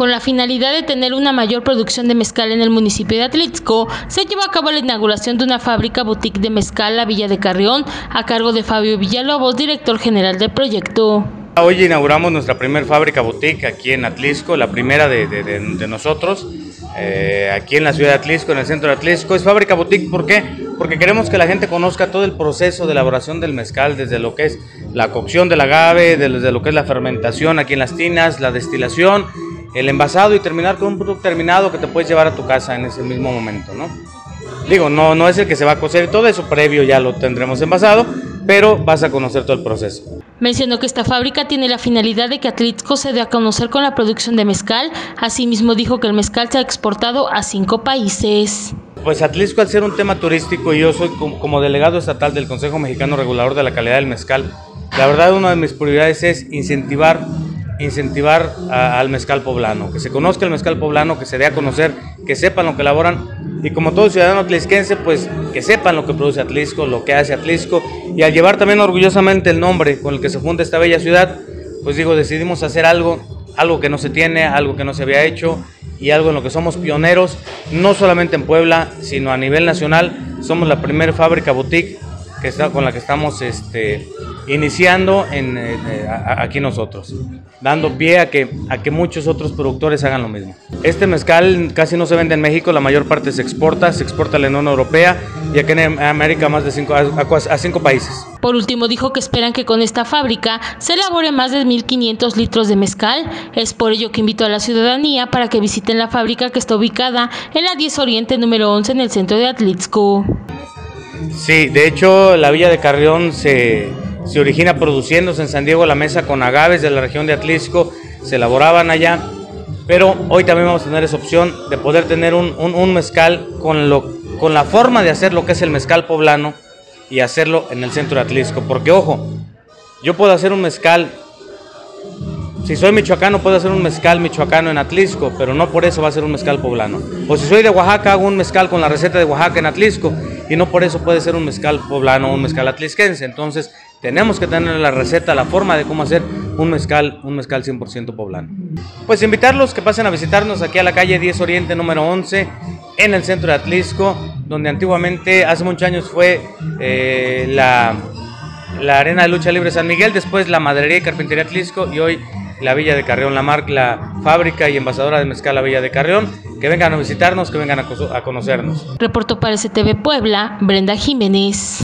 Con la finalidad de tener una mayor producción de mezcal en el municipio de Atlixco, se llevó a cabo la inauguración de una fábrica boutique de mezcal a Villa de Carrión, a cargo de Fabio Villalobos, director general del proyecto. Hoy inauguramos nuestra primera fábrica boutique aquí en Atlisco, la primera de, de, de, nosotros, eh, aquí en la ciudad de Atlisco, en el centro de Atlisco. Es fábrica boutique, ¿por qué? Porque queremos que la gente conozca todo el proceso de elaboración del mezcal, desde lo que es la cocción del agave, desde lo que es la fermentación aquí en las tinas, la destilación el envasado y terminar con un producto terminado que te puedes llevar a tu casa en ese mismo momento, ¿no? Digo, no, no es el que se va a cocer todo eso, previo ya lo tendremos envasado, pero vas a conocer todo el proceso. Mencionó que esta fábrica tiene la finalidad de que Atlixco se dé a conocer con la producción de mezcal. Asimismo dijo que el mezcal se ha exportado a cinco países. Pues Atlixco al ser un tema turístico y yo soy como delegado estatal del Consejo Mexicano Regulador de la Calidad del Mezcal, la verdad una de mis prioridades es incentivar incentivar al mezcal poblano, que se conozca el mezcal poblano, que se dé a conocer, que sepan lo que elaboran y como todo ciudadano atlisquense, pues que sepan lo que produce Atlisco, lo que hace Atlisco y al llevar también orgullosamente el nombre con el que se funda esta bella ciudad, pues digo, decidimos hacer algo, algo que no se tiene, algo que no se había hecho y algo en lo que somos pioneros, no solamente en Puebla, sino a nivel nacional. Somos la primera fábrica boutique que está, con la que estamos este, iniciando en, eh, aquí nosotros, dando pie a que, a que muchos otros productores hagan lo mismo. Este mezcal casi no se vende en México, la mayor parte se exporta, se exporta a la Unión Europea y aquí en América más de cinco, a, cinco países. Por último, dijo que esperan que con esta fábrica se elabore más de 1.500 litros de mezcal. Es por ello que invito a la ciudadanía para que visiten la fábrica que está ubicada en la 10 Oriente número 11 en el centro de Atlixco. Sí, de hecho la Villa de Carrión se, se origina produciéndose en San Diego la mesa con agaves de la región de Atlisco, se elaboraban allá, pero hoy también vamos a tener esa opción de poder tener un, un, mezcal con, lo, con la forma de hacer lo que es el mezcal poblano y hacerlo en el centro de Atlisco, porque ojo, yo puedo hacer un mezcal si soy michoacano, puedo hacer un mezcal michoacano en Atlisco, pero no por eso va a ser un mezcal poblano. O si soy de Oaxaca, hago un mezcal con la receta de Oaxaca en Atlisco, y no por eso puede ser un mezcal poblano o un mezcal atlisquense. Entonces, tenemos que tener la receta, la forma de cómo hacer un mezcal, un mezcal 100% poblano. Pues invitarlos que pasen a visitarnos aquí a la calle 10 Oriente número 11, en el centro de Atlisco, donde antiguamente, hace muchos años, fue eh, la, la Arena de Lucha Libre San Miguel, después la Madrería y Carpintería Atlisco, y hoy la Villa de Carrión, la marca, la fábrica y envasadora de mezcal La Villa de Carrión, que vengan a visitarnos, que vengan a, conocernos. Reportó para STV Puebla, Brenda Jiménez.